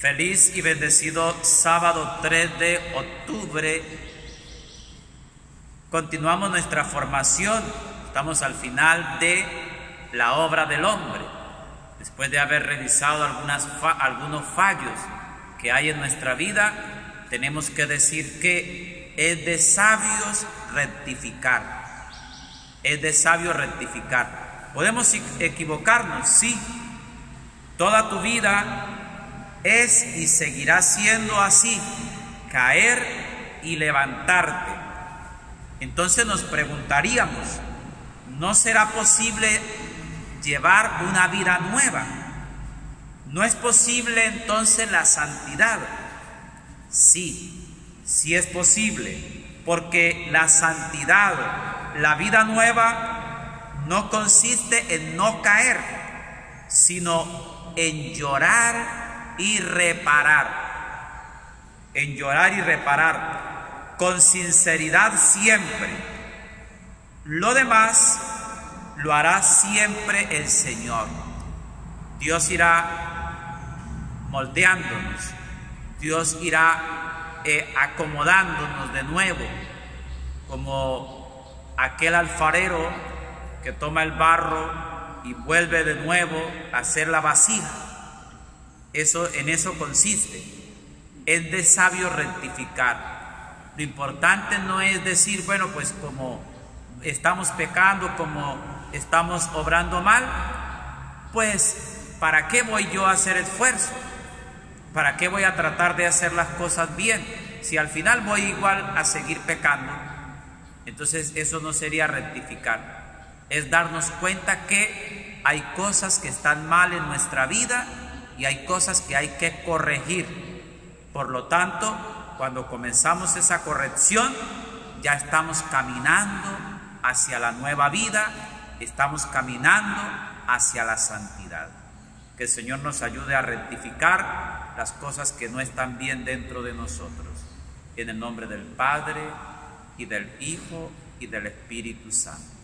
Feliz y bendecido sábado 3 de octubre. Continuamos nuestra formación. Estamos al final de la obra del hombre. Después de haber revisado algunos fallos que hay en nuestra vida, tenemos que decir que es de sabios rectificar. Es de sabio rectificar. Podemos equivocarnos, sí. Toda tu vida es y seguirá siendo así, caer y levantarte. Entonces nos preguntaríamos, ¿no será posible llevar una vida nueva? ¿No es posible entonces la santidad? Sí, sí es posible, porque la santidad, la vida nueva, no consiste en no caer, sino en llorar y reparar. En llorar y reparar. Con sinceridad siempre. Lo demás lo hará siempre el Señor. Dios irá moldeándonos. Dios irá eh, acomodándonos de nuevo. Como aquel alfarero que toma el barro y vuelve de nuevo a hacer la vasija. Eso, en eso consiste. Es de sabio rectificar. Lo importante no es decir, bueno, pues como estamos pecando, como estamos obrando mal, pues ¿para qué voy yo a hacer esfuerzo? ¿Para qué voy a tratar de hacer las cosas bien? Si al final voy igual a seguir pecando, entonces eso no sería rectificar. Es darnos cuenta que hay cosas que están mal en nuestra vida y hay cosas que hay que corregir. Por lo tanto, cuando comenzamos esa corrección, ya estamos caminando hacia la nueva vida, estamos caminando hacia la santidad. Que el Señor nos ayude a rectificar las cosas que no están bien dentro de nosotros. En el nombre del Padre y del Hijo y del Espíritu Santo.